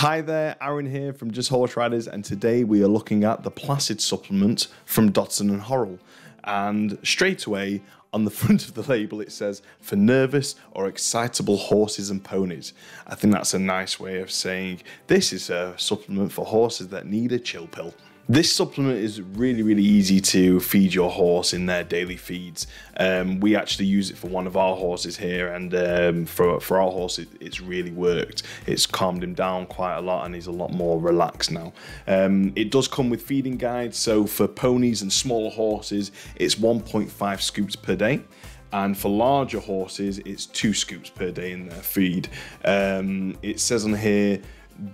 Hi there, Aaron here from Just Horse Riders, and today we are looking at the Placid supplement from Dodson and Horrell. And straight away, on the front of the label, it says for nervous or excitable horses and ponies. I think that's a nice way of saying this is a supplement for horses that need a chill pill. This supplement is really, really easy to feed your horse in their daily feeds. Um, we actually use it for one of our horses here, and um, for, for our horse, it, it's really worked. It's calmed him down quite a lot, and he's a lot more relaxed now. Um, it does come with feeding guides, so for ponies and smaller horses, it's 1.5 scoops per day and for larger horses it's two scoops per day in their feed um, it says on here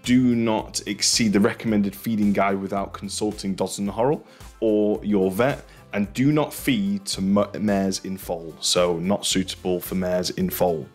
do not exceed the recommended feeding guide without consulting Dodson Horrell or your vet and do not feed to mares in foal, so not suitable for mares in foal.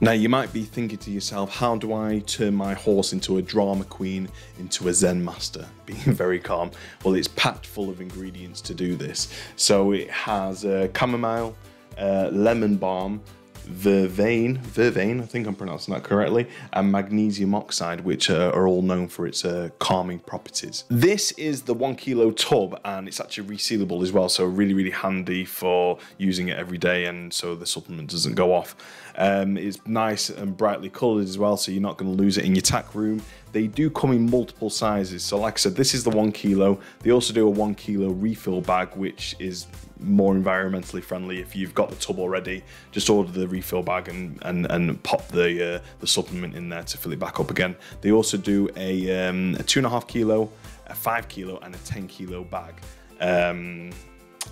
Now you might be thinking to yourself, how do I turn my horse into a drama queen, into a zen master, being very calm? Well, it's packed full of ingredients to do this. So it has uh, chamomile, uh, lemon balm, vervain, vervain, I think I'm pronouncing that correctly, and magnesium oxide, which uh, are all known for its uh, calming properties. This is the one kilo tub, and it's actually resealable as well, so really, really handy for using it every day, and so the supplement doesn't go off. Um, it's nice and brightly coloured as well, so you're not going to lose it in your tack room. They do come in multiple sizes. So like I said, this is the one kilo. They also do a one kilo refill bag, which is more environmentally friendly. If you've got the tub already, just order the refill bag and and, and pop the uh, the supplement in there to fill it back up again. They also do a, um, a two and a half kilo, a five kilo, and a ten kilo bag. Um,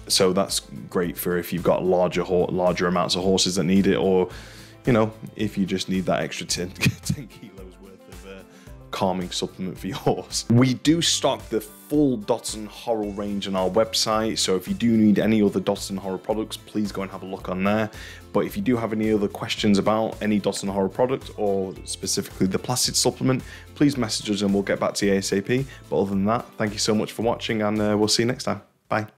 so that's great for if you've got larger larger amounts of horses that need it, or you know if you just need that extra 10, 10 kilos worth of uh, calming supplement for your horse. We do stock the full Dodson Horrell range on our website, so if you do need any other Dodson Horrell products, please go and have a look on there. But if you do have any other questions about any Dodson Horrell product or specifically the Placid supplement, please message us and we'll get back to you ASAP. But other than that, thank you so much for watching and uh, we'll see you next time. Bye.